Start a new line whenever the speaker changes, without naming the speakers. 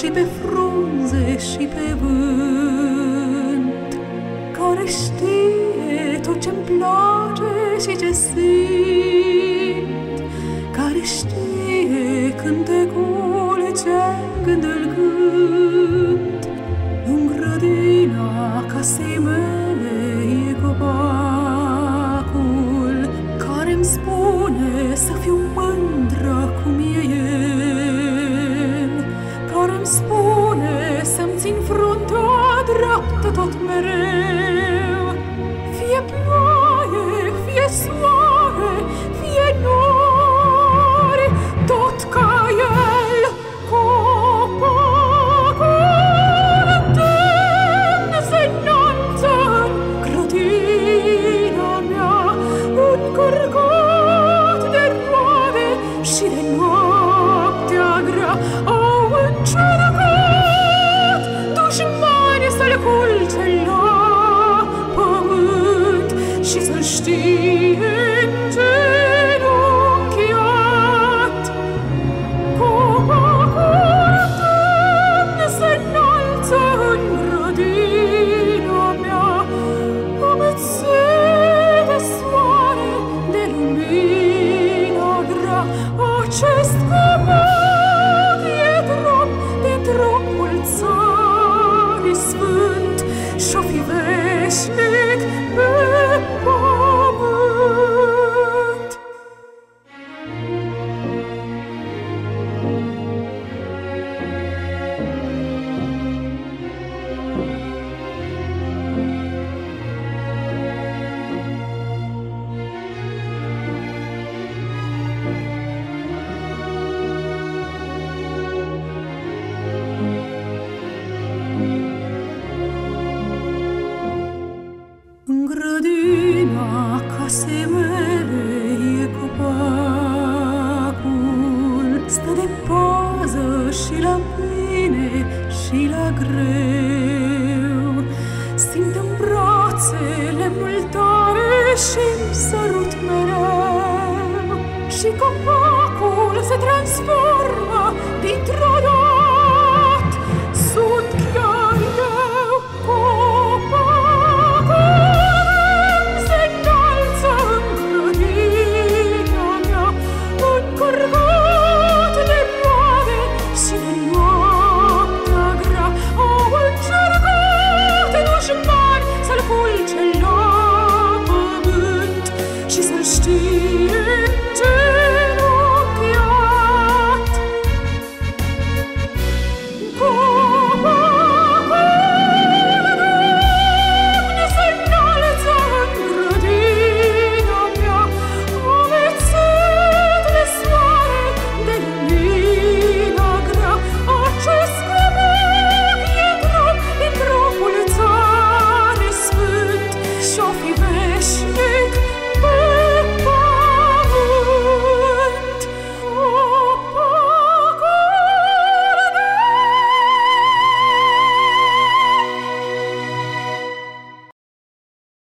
și pe frunze și pe vânt, care știe tot ce-mi place și ce simt, care știe cântecul ce gând îl gând. În grădina casei mele e copacul care-mi spune să fiu mândră veșnic pe grădina casei mele e copacul, Stă de pază și la bine și la greu. Simt în brațele multare și sărut mereu. Și copacul se transformă